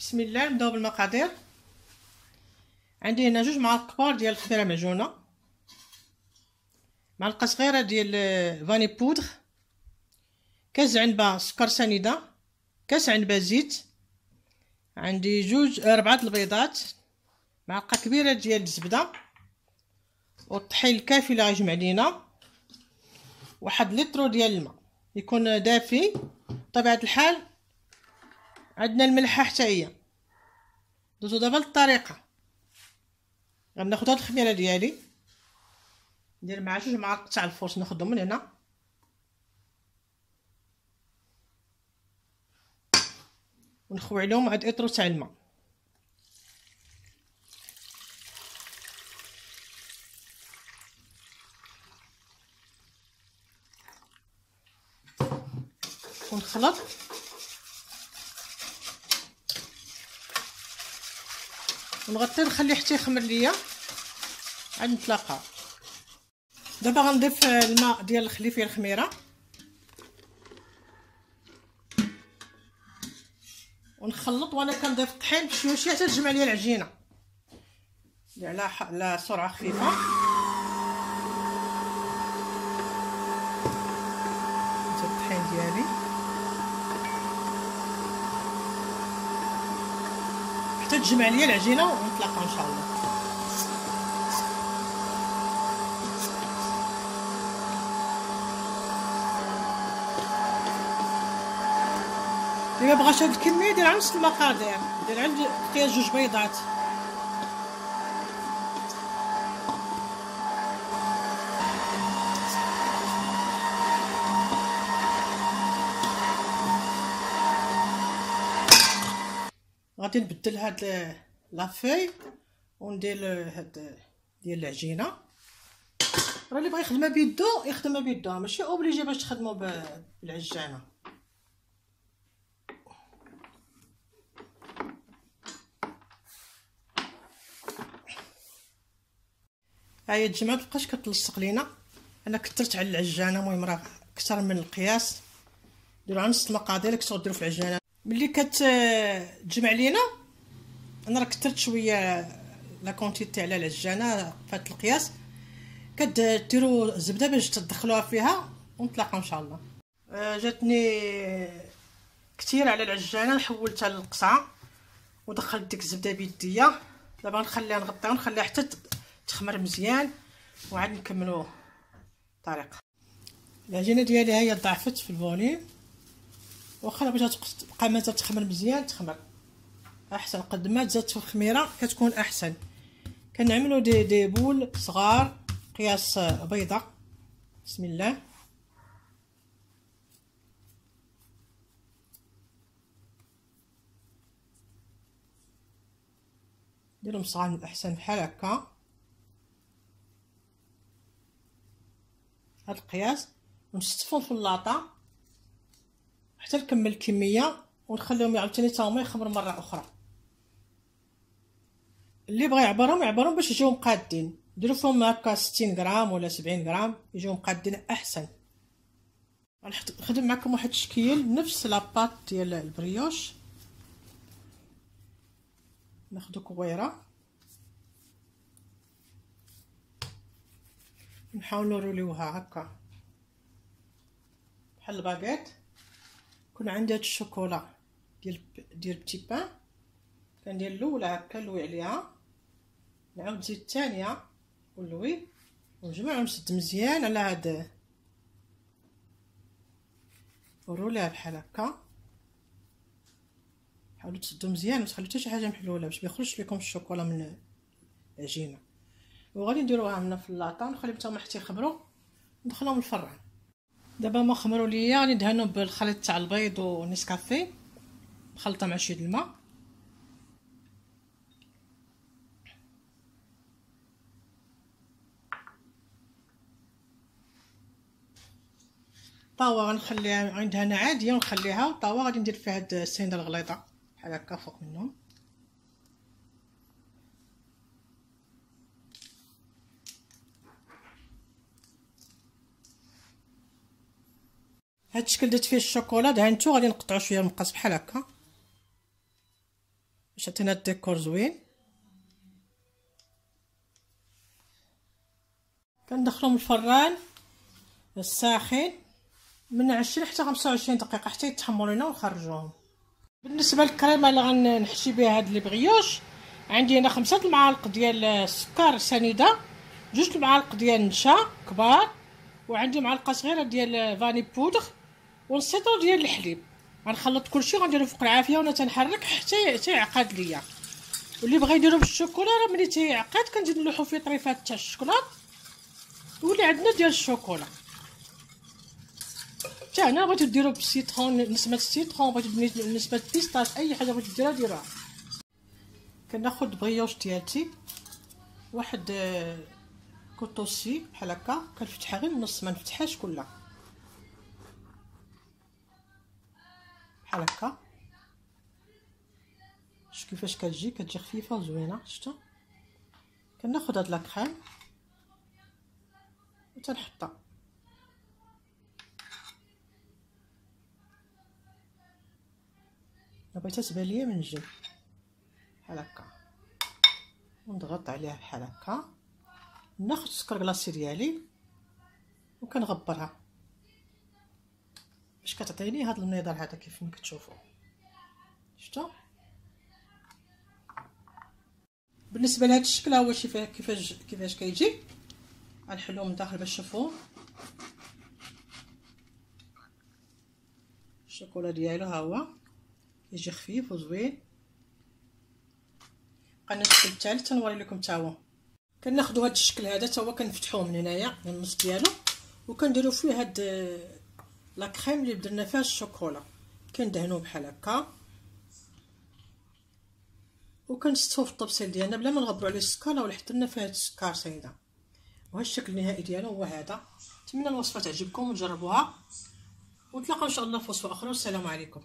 بسم الله نبداو بالمقادير عندي هنا جوج معالق كبار ديال الخميره معجونه معلقه صغيره ديال فاني بودغ كاس عنبه سكر سنيده كاس عنبه زيت عندي جوج اربعه البيضات معلقه كبيره ديال الزبده والطحين الكافي اللي غيجمع لينا واحد لتر ديال الماء يكون دافي بطبيعه الحال عندنا الملحه حتى هي دوزو دابا للطريقة. غناخد هاد الخميرة ديالي. ندير معها جوج معالق تاع الفرش ناخدهم من هنا. ونخوي عليهم عاد اطرو تاع الماء. ونخلط. ونغطي نخليه حتى يخمر ليا. عاد نتلاقاو دابا غنضيف الماء ديال الخليفيه الخميرة. ونخلط وأنا كنضيف الطحين بشوية شوية حتى تجمع ليا العجينة. على على سرعة خفيفة الطحين ديالي حتى تجمع ليا العجينه ونتلاقاو إن شاء الله. اللي ما بغاش هاد الكمية دير نص المقادير دير عندي فيها جوج بيضات. غادي نبدل هاد لا vis وندير هاد ديال العجينة. راه اللي بغى يخدمها بيدو يخدمها بيدو ماشي obligé باش تخدمو بالعجانة هاهي تجمعت متبقاش كتلصق لينا. أنا كثرت على العجانه المهم راه أكثر من القياس. ديروا نص المقادير ديروا في العجانه ملي كتجمع لينا أنا راه كثرت شوية لا كونتيتي على العجانة فهاد القياس. كديروا الزبده باش تدخلوها فيها ونتلاقاو إن شاء الله. آه جاتني كثير على العجانة حولتها للقصعة ودخلت ديك الزبدة بيديا. دابا نخليها نغطيها ونخليها حتى تخمر مزيان وعاد نكملوا الطريقة العجينة ديالي هي ضعفت في الفوليم. واخا باش تبقى مازال تخمر مزيان تخمر. أحسن قد ما تزادت في الخميرة كتكون أحسن. كنعملوا دي دي بول صغار قياس بيضة. بسم الله. ديرهم صغار أحسن بحال هكا. هاد القياس. ونستفهم في la tôle حتى نكمل الكمية ونخليهم عاوتاني تا هما يخمروا مرة أخرى. اللي بغى يعبرهم يعبرهم باش يجيو مقادين. ديروا فيهم هكا 60 غرام ولا 70 غرام يجيو مقادين أحسن. نخدم معكم واحد الشكيل نفس la pâte ديال ال brioche. ناخدو كويرة. نحاولوا نروليوها هكا. بحال الباغيت كون عندي هاد الشوكولا ديال ديال بتي بان كندير الأولى هكا نلوي عليها نعاود نزيد الثانية ونلوي ونجمع ونسد مزيان على هاد وروليها بحال هكا. حاولوا تسدو مزيان وتخليو حتى شي حاجة محلولة باش ما يخرجش لكم الشوكولا من العجينة. وغادي نديروها هنا في اللاطة ونخليهم حتى هما حتى يخمروا ندخلهم الفران. دابا ما خمروا ليا غادي ندهنهم بالخليط تاع البيض ونسكافي مخلطه مع شوية الماء. طاوة غنخليها عندها عادية ونخليها طاوة غادي ندير فيها هاد السنيده الغليظة بحال هكا فوق منهم. هاد الشكل درت فيه الشوكولا دهنتو غادي نقطعو شوية المقص بحال هكا. باش عطينا الديكور زوين. كندخلهم الفران الساخن من 20 حتى 25 دقيقة حتى يتحمروا لنا ونخرجوهم. بالنسبة للكريمة اللي غنحشي بها هاد لي بغيوش عندي هنا خمسة المعالق ديال السكر سنيدة جوج المعالق ديال النشا كبار وعندي معلقة صغيرة ديال فاني بودغ. ونص ديال الحليب. غنخلط كلشي غنديرو فوق العافية وأنا تنحرك حتى حتى يعقد ليا. واللي بغى يديرو بالشوكولا راه ملي تيعقد كنزيد نلوحو فيه طريفات تاع الشوكولاط يولي عندنا ديال الشوكولا حتى هنا بغيتو ديرو بال citron نسمة ال citron بغيتو نسمة pistache أي حاجة بغيتو ديرها ديروها. كناخد brioche ديالتي واحد couteau scie بحال هكا كنفتحها غير النص ما نفتحهاش كلها. بحال هكا. شوف كيفاش كتجي كتجي خفيفة وزوينة شتا كناخد هاد لاكريم وتنحطها. بغيتها تبان ليا من الجنب بحال هكا. ونضغط عليها بحال هكا. ناخذ السكر كلاصي ديالي وكنغبرها. باش كتعطيني؟ هذا النظام هذا كيف ما كتشوفوا شفتوا بالنسبة لهذا الشكل هو شي كيفاش كيفاش كيجي؟ غنحلو من الداخل باش تشوفوه الشوكولا ديالو ها هو. يجي خفيف وزوين. بقى الشكل الثالث تنوري لكم حتى هو. كناخذوا هذا الشكل هذا حتى هو كنفتحوه من هنايا من النص ديالو وكنديروا فيه هاد لا كريم اللي درنا فيها الشوكولا. كندهنوه بحال هكا. وكنستوه في الطبسيل ديالنا بلا ما نغبروا عليه السكر ولا حتى لنا فيه السكر سيدة. وهذا الشكل النهائي ديالو هو هذا. نتمنى الوصفة تعجبكم وتجربوها. ونتلاقاو إن شاء الله في وصفة أخرى. والسلام عليكم.